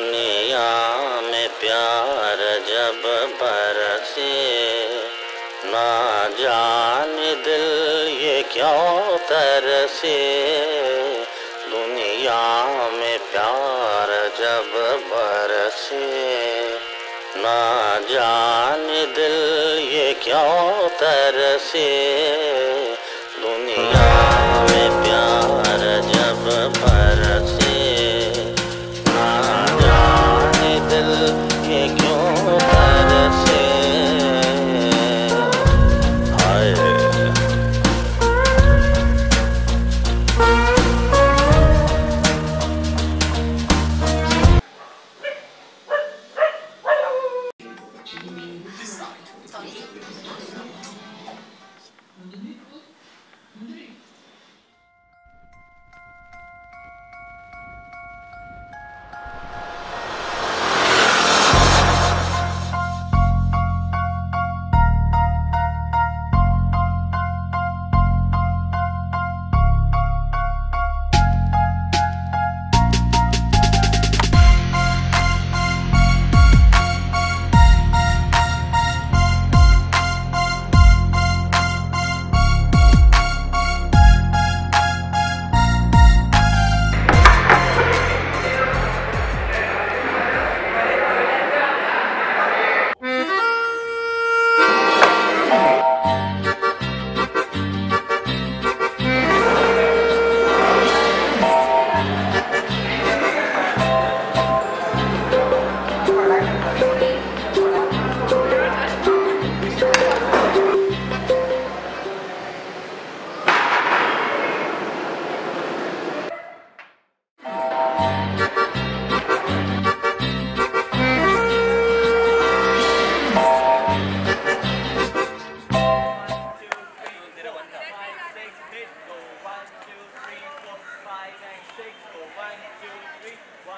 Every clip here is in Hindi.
दुनिया में प्यार जब बरसे, ना जाने दिल ये क्यों तरसे। दुनिया में प्यार जब बरसे, ना जाने दिल ये क्यों तरसे। दुनिया में प्यार जब बरसे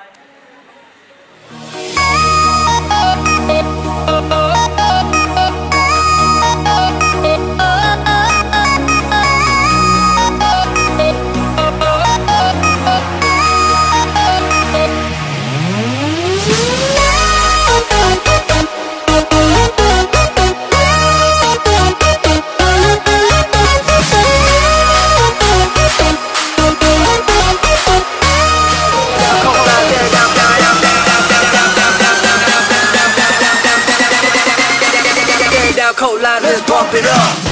one. pump it up.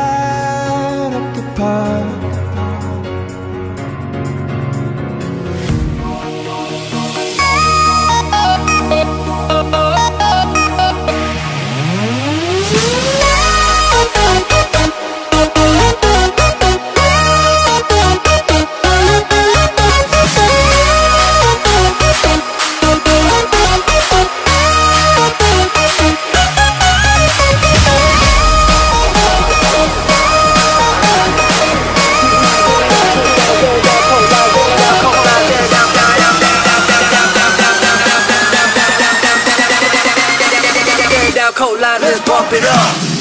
cold line, let's bump it up.